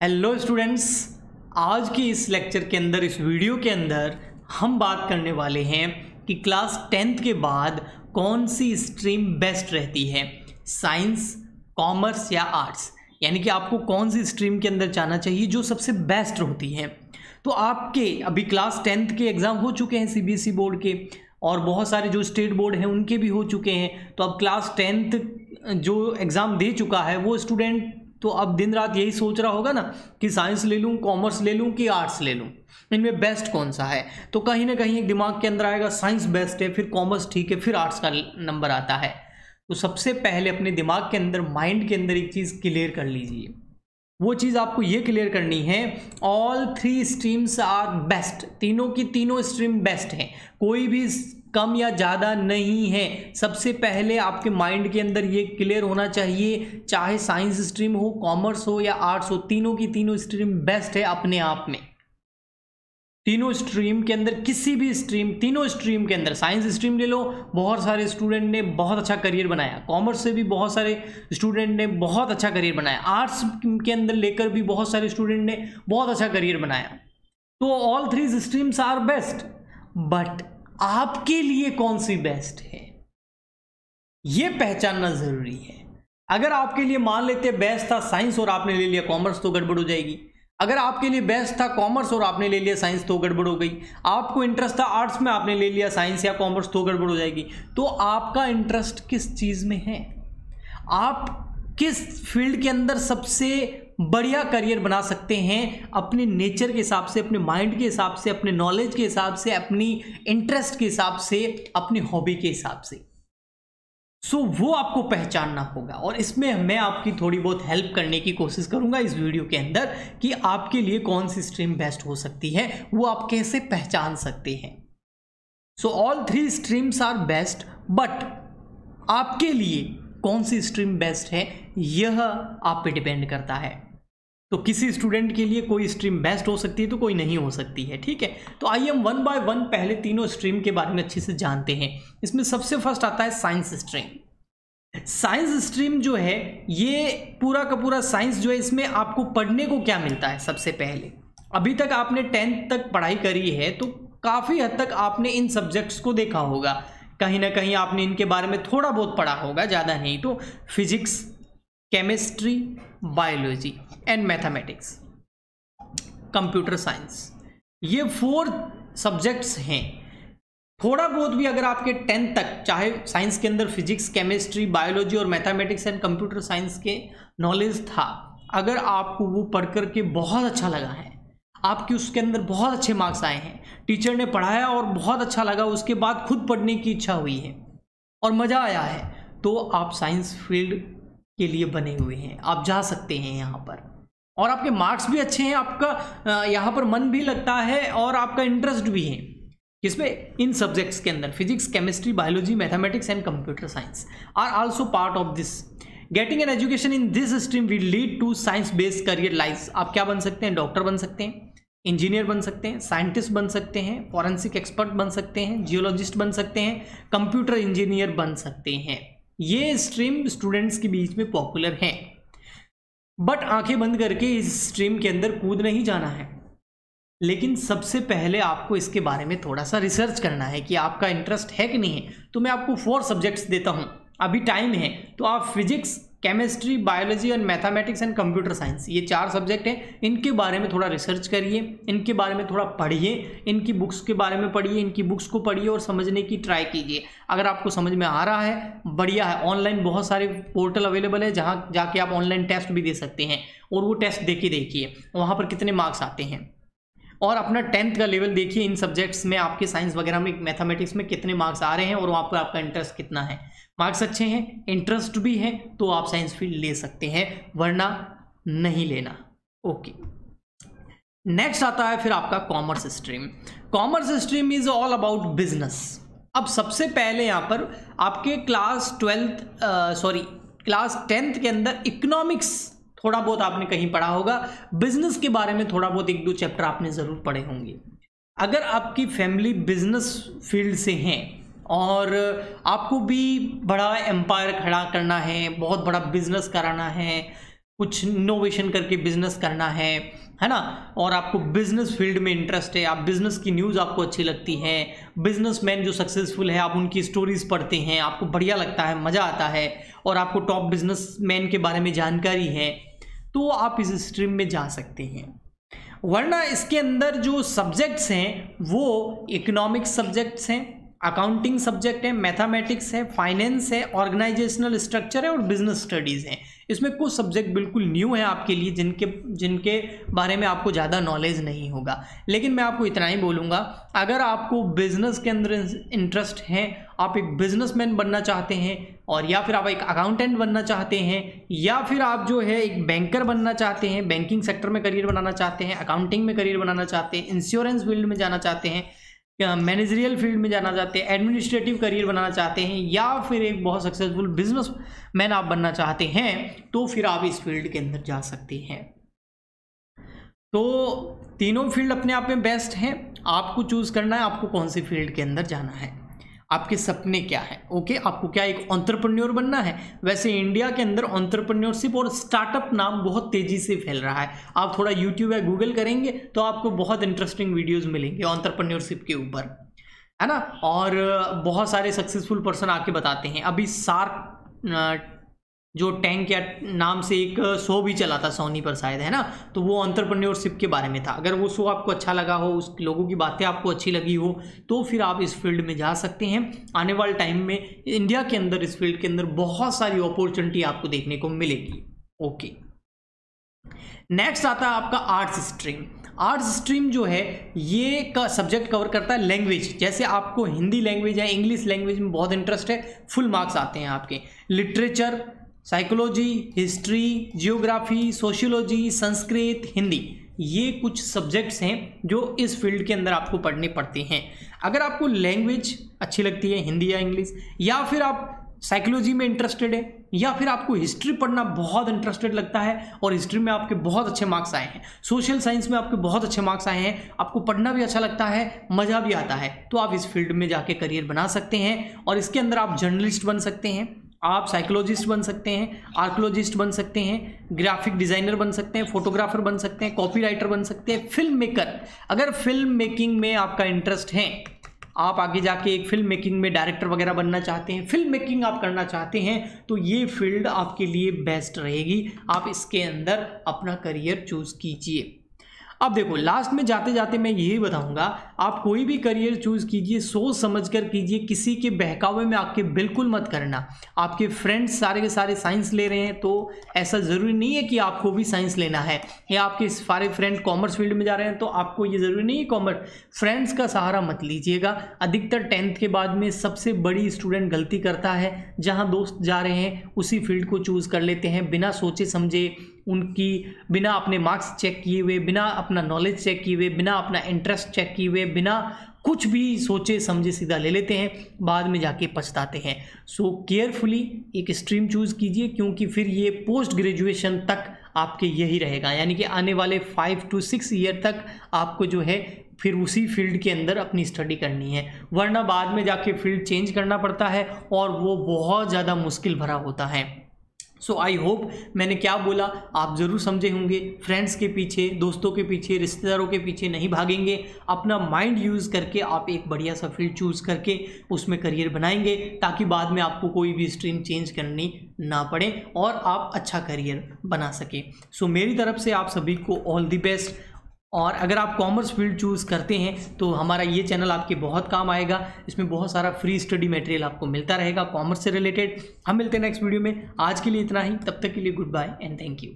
Hello students आज के इस लेक्चर के अंदर, इस वीडियो के अंदर हम बात करने वाले हैं कि क्लास टेंथ के बाद कौन सी स्ट्रीम बेस्ट रहती है? साइंस कॉमर्स या आर्ट्स यानी कि आपको कौन सी स्ट्रीम के अंदर जाना चाहिए जो सबसे बेस्ट होती है? तो आपके अभी क्लास टेंथ के एग्ज़ाम हो चुके हैं सीबीएसई बोर्ड के और बहुत सारे जो स्टेट बोर्ड हैं, उनके भी हो चुके हैं। तो अब क्लास टेंथ जो एग्ज़ाम दे चुका है, वो स्टूडेंट तो अब दिन रात यही सोच रहा होगा ना कि साइंस ले लूँ कॉमर्स ले लूँ कि आर्ट्स ले लूँ? इनमें बेस्ट कौन सा है? तो कहीं ना कहीं एक दिमाग के अंदर आएगा साइंस बेस्ट है, फिर कॉमर्स ठीक है, फिर आर्ट्स का नंबर आता है। तो सबसे पहले अपने दिमाग के अंदर माइंड के अंदर एक चीज़ क्लियर कर लीजिए। वो चीज़ आपको ये क्लियर करनी है all three streams are best तीनों की तीनों स्ट्रीम बेस्ट हैं। कोई भी कम या ज़्यादा नहीं है। सबसे पहले आपके माइंड के अंदर ये क्लियर होना चाहिए, चाहे साइंस स्ट्रीम हो कॉमर्स हो या आर्ट्स हो, तीनों की तीनों स्ट्रीम बेस्ट है अपने आप में। तीनों स्ट्रीम के अंदर किसी भी स्ट्रीम तीनों स्ट्रीम के अंदर साइंस स्ट्रीम ले लो, बहुत सारे स्टूडेंट ने बहुत अच्छा करियर बनाया। कॉमर्स से भी बहुत सारे स्टूडेंट ने बहुत अच्छा करियर बनाया। आर्ट्स के अंदर लेकर भी बहुत सारे स्टूडेंट ने बहुत अच्छा करियर बनाया। तो all three streams are best but आपके लिए कौन सी बेस्ट है? ये पहचानना ज़रूरी है। अगर आपके लिए मान लेते बेस्ट था साइंस और आपने ले लिया कॉमर्स तो गड़बड़ हो जाएगी। अगर आपके लिए बेस्ट था कॉमर्स और आपने ले लिया साइंस तो गड़बड़ हो गई। आपको इंटरेस्ट था आर्ट्स में, आपने ले लिया साइंस या कॉमर्स तो गड़बड़ हो जाएगी। तो आपका इंटरेस्ट किस चीज़ में है? आप किस फ़ील्ड के अंदर सबसे बढ़िया करियर बना सकते हैं अपने नेचर के हिसाब से अपने माइंड के हिसाब से अपने नॉलेज के हिसाब से अपनी इंटरेस्ट के हिसाब से अपनी हॉबी के हिसाब से। सो so, वो आपको पहचानना होगा और इसमें मैं आपकी थोड़ी बहुत हेल्प करने की कोशिश करूँगा इस वीडियो के अंदर कि आपके लिए कौन सी स्ट्रीम बेस्ट हो सकती है वो आप कैसे पहचान सकते हैं। So all three streams are best but आपके लिए कौन सी स्ट्रीम बेस्ट है यह आप पे डिपेंड करता है। तो किसी स्टूडेंट के लिए कोई स्ट्रीम बेस्ट हो सकती है तो कोई नहीं हो सकती है, ठीक है? तो आइए हम वन बाय वन पहले तीनों स्ट्रीम के बारे में अच्छे से जानते हैं। इसमें सबसे फ़र्स्ट आता है साइंस स्ट्रीम साइंस स्ट्रीम जो है, ये पूरा का पूरा साइंस जो है, इसमें आपको पढ़ने को क्या मिलता है सबसे पहले? अभी तक आपने टेंथ तक पढ़ाई करी है तो काफ़ी हद तक आपने इन सब्जेक्ट्स को देखा होगा। कहीं ना कहीं आपने इनके बारे में थोड़ा बहुत पढ़ा होगा, ज़्यादा नहीं तो physics chemistry biology and mathematics computer science ये फोर सब्जेक्ट्स हैं। थोड़ा बहुत भी अगर आपके टेंथ तक, चाहे साइंस के अंदर फिजिक्स केमिस्ट्री बायोलॉजी और मैथमेटिक्स एंड कंप्यूटर साइंस के नॉलेज था, अगर आपको वो पढ़ करके बहुत अच्छा लगा है, आपके उसके अंदर बहुत अच्छे मार्क्स आए हैं टीचर ने पढ़ाया और बहुत अच्छा लगा, उसके बाद खुद पढ़ने की इच्छा हुई है और मज़ा आया है तो आप साइंस फ़ील्ड के लिए बने हुए हैं। आप जा सकते हैं यहाँ पर। और आपके मार्क्स भी अच्छे हैं, आपका यहाँ पर मन भी लगता है और आपका इंटरेस्ट भी है। किसमें इन सब्जेक्ट्स के अंदर, physics, chemistry, biology, mathematics and computer science are also part of this. Getting an education in this stream will lead to science based career life. आप क्या बन सकते हैं? डॉक्टर बन सकते हैं, इंजीनियर बन सकते हैं, साइंटिस्ट बन सकते हैं, फॉरेंसिक एक्सपर्ट बन सकते हैं, जियोलॉजिस्ट बन सकते हैं, कंप्यूटर इंजीनियर बन सकते हैं। ये स्ट्रीम स्टूडेंट्स के बीच में पॉपुलर है। बट आँखें बंद करके इस स्ट्रीम के अंदर कूद नहीं जाना है। लेकिन सबसे पहले आपको इसके बारे में थोड़ा सा रिसर्च करना है कि आपका इंटरेस्ट है कि नहीं है। तो मैं आपको फोर सब्जेक्ट्स देता हूँ। अभी टाइम है तो आप physics chemistry biology and mathematics and computer science ये चार सब्जेक्ट हैं। इनके बारे में थोड़ा रिसर्च करिए, इनके बारे में थोड़ा पढ़िए, इनकी बुक्स के बारे में पढ़िए, इनकी बुक्स को पढ़िए और समझने की ट्राई कीजिए। अगर आपको समझ में आ रहा है, बढ़िया है। ऑनलाइन बहुत सारे पोर्टल अवेलेबल है जहाँ जाके आप ऑनलाइन टेस्ट भी दे सकते हैं और वो टेस्ट दे के देखिए। वहाँ पर कितने मार्क्स आते हैं। और अपना टेंथ का लेवल देखिए इन सब्जेक्ट्स में आपके साइंस वगैरह में मैथमेटिक्स में कितने मार्क्स आ रहे हैं और वहाँ पर आपका इंटरेस्ट कितना है। मार्क्स अच्छे हैं इंटरेस्ट भी है तो आप साइंस फ़ील्ड ले सकते हैं, वरना नहीं लेना। ओके नेक्स्ट आता है फिर आपका commerce stream commerce stream is all about business अब सबसे पहले यहाँ पर आपके class twelfth sorry class tenth के अंदर इकोनॉमिक्स थोड़ा बहुत आपने कहीं पढ़ा होगा। बिज़नेस के बारे में थोड़ा बहुत एक दो चैप्टर आपने ज़रूर पढ़े होंगे। अगर आपकी फैमिली बिज़नेस फ़ील्ड से हैं और आपको भी बड़ा एम्पायर खड़ा करना है, बहुत बड़ा बिज़नेस कराना है, कुछ इनोवेशन करके बिज़नेस करना है है ना? और आपको बिज़नेस फ़ील्ड में इंटरेस्ट है, आप बिज़नेस की न्यूज़ आपको अच्छी लगती है, बिजनेसमैन जो सक्सेसफुल है, आप उनकी स्टोरीज पढ़ते हैं, आपको बढ़िया लगता है, मज़ा आता है और आपको टॉप बिजनेसमैन के बारे में जानकारी है तो आप इस स्ट्रीम में जा सकते हैं। वरना इसके अंदर जो सब्जेक्ट्स हैं, वो इकोनॉमिक सब्जेक्ट्स हैं अकाउंटिंग सब्जेक्ट है मैथामेटिक्स है फाइनेंस है ऑर्गेनाइजेशनल स्ट्रक्चर है और बिज़नेस स्टडीज़ हैं। इसमें कुछ सब्जेक्ट बिल्कुल न्यू है आपके लिए, जिनके जिनके बारे में आपको ज़्यादा नॉलेज नहीं होगा। लेकिन मैं आपको इतना ही बोलूँगा, अगर आपको बिज़नेस के अंदर इंटरेस्ट है, आप एक बिजनेसमैन बनना चाहते हैं, और या फिर आप एक अकाउंटेंट बनना चाहते हैं, या फिर आप जो है एक बैंकर बनना चाहते हैं बैंकिंग सेक्टर में करियर बनाना चाहते हैं अकाउंटिंग में करियर बनाना चाहते हैं इंश्योरेंस फ़ील्ड में जाना चाहते हैं मैनेजरियल फ़ील्ड में जाना चाहते हैं एडमिनिस्ट्रेटिव करियर बनाना चाहते हैं, या फिर एक बहुत सक्सेसफुल बिज़नेस मैन आप बनना चाहते हैं तो फिर आप इस फ़ील्ड के अंदर जा सकते हैं। तो तीनों फ़ील्ड अपने आप में बेस्ट हैं, आपको चूज़ करना है, आपको कौन सी फ़ील्ड के अंदर जाना है। आपके सपने क्या है? ओके आपको क्या एक ऑन्टरप्रन्योर बनना है? वैसे इंडिया के अंदर ऑन्टरप्रन्योरशिप और स्टार्टअप नाम बहुत तेज़ी से फैल रहा है। आप थोड़ा यूट्यूब या गूगल करेंगे तो आपको बहुत इंटरेस्टिंग वीडियोज़ मिलेंगे ऑन्टरप्रन्योरशिप के ऊपर। है ना? और बहुत सारे सक्सेसफुल पर्सन आके बताते हैं। अभी सार्क जो टैंक या नाम से एक शो भी चला था सोनी पर शायद, है ना? तो वो अंतरप्रन्योरशिप के बारे में था। अगर वो शो आपको अच्छा लगा हो, उस लोगों की बातें आपको अच्छी लगी हो तो फिर आप इस फ़ील्ड में जा सकते हैं। आने वाले टाइम में इंडिया के अंदर, इस फ़ील्ड के अंदर बहुत सारी अपॉर्चुनिटी आपको देखने को मिलेगी। ओके नेक्स्ट आता है आपका आर्ट्स स्ट्रीम आर्ट्स स्ट्रीम जो है, ये का सब्जेक्ट कवर करता है लैंग्वेज जैसे आपको हिंदी लैंग्वेज या इंग्लिश लैंग्वेज में बहुत इंटरेस्ट है फुल मार्क्स आते हैं आपके। Literature psychology, history, geography, sociology, Sanskrit, Hindi, ये कुछ सब्जेक्ट्स हैं जो इस फ़ील्ड के अंदर आपको पढ़ने पड़ते हैं। अगर आपको लैंग्वेज अच्छी लगती है, हिंदी या इंग्लिश, या फिर आप साइकोलॉजी में इंटरेस्टेड है, या फिर आपको हिस्ट्री पढ़ना बहुत इंटरेस्टेड लगता है और हिस्ट्री में आपके बहुत अच्छे मार्क्स आए हैं, सोशल साइंस में आपके बहुत अच्छे मार्क्स आए हैं, आपको पढ़ना भी अच्छा लगता है, मज़ा भी आता है तो आप इस फ़ील्ड में जाके करियर बना सकते हैं और इसके अंदर आप जर्नलिस्ट बन सकते हैं। आप साइकोलॉजिस्ट बन सकते हैं आर्कोलॉजिस्ट बन सकते हैं ग्राफिक डिज़ाइनर बन सकते हैं फोटोग्राफर बन सकते हैं कॉपी राइटर बन सकते हैं फ़िल्म मेकर अगर फ़िल्म मेकिंग में आपका इंटरेस्ट है, आप आगे जाके एक फ़िल्म मेकिंग में डायरेक्टर वगैरह बनना चाहते हैं फ़िल्म मेकिंग आप करना चाहते हैं तो ये फ़ील्ड आपके लिए बेस्ट रहेगी। आप इसके अंदर अपना करियर चूज़ कीजिए। अब देखो लास्ट में जाते जाते मैं यही बताऊँगा, आप कोई भी करियर चूज़ कीजिए, सोच समझ कर कीजिए, किसी के बहकावे में आपके बिल्कुल मत करना। आपके फ्रेंड्स सारे के सारे साइंस ले रहे हैं तो ऐसा ज़रूरी नहीं है कि आपको भी साइंस लेना है। या आपके सारे फ्रेंड कॉमर्स फ़ील्ड में जा रहे हैं तो आपको ये ज़रूरी नहीं है कॉमर्स फ्रेंड्स का सहारा मत लीजिएगा। अधिकतर टेंथ के बाद में सबसे बड़ी स्टूडेंट गलती करता है। जहाँ दोस्त जा रहे हैं, उसी फ़ील्ड को चूज़ कर लेते हैं। बिना सोचे समझे उनकी, बिना अपने मार्क्स चेक किए हुए, बिना अपना नॉलेज चेक किए हुए, बिना अपना इंटरेस्ट चेक किए हुए, बिना कुछ भी सोचे, समझे, सीधा ले लेते हैं, बाद में जाके पछताते हैं। सो केयरफुली एक स्ट्रीम चूज़ कीजिए, क्योंकि फिर ये पोस्ट ग्रेजुएशन तक आपके यही रहेगा। यानी कि आने वाले फाइव टू सिक्स ईयर तक आपको जो है, फिर उसी फ़ील्ड के अंदर अपनी स्टडी करनी है। वरना बाद में जाके फ़ील्ड चेंज करना पड़ता है और वो बहुत ज़्यादा मुश्किल भरा होता है। सो आई होप मैंने क्या बोला? आप ज़रूर समझे होंगे। फ्रेंड्स के पीछे दोस्तों के पीछे रिश्तेदारों के पीछे नहीं भागेंगे। अपना माइंड यूज़ करके आप एक बढ़िया सा फ़ील्ड चूज़ करके उसमें करियर बनाएँगे ताकि बाद में आपको कोई भी स्ट्रीम चेंज करनी ना पड़े और आप अच्छा करियर बना सकें। सो so, मेरी तरफ़ से आप सभी को ऑल दी बेस्ट और अगर आप कॉमर्स फ़ील्ड चूज़ करते हैं तो हमारा ये चैनल आपके बहुत काम आएगा। इसमें बहुत सारा फ्री स्टडी मटेरियल आपको मिलता रहेगा कॉमर्स से रिलेटेड हम मिलते हैं नेक्स्ट वीडियो में। आज के लिए इतना ही। तब तक के लिए goodbye and thank you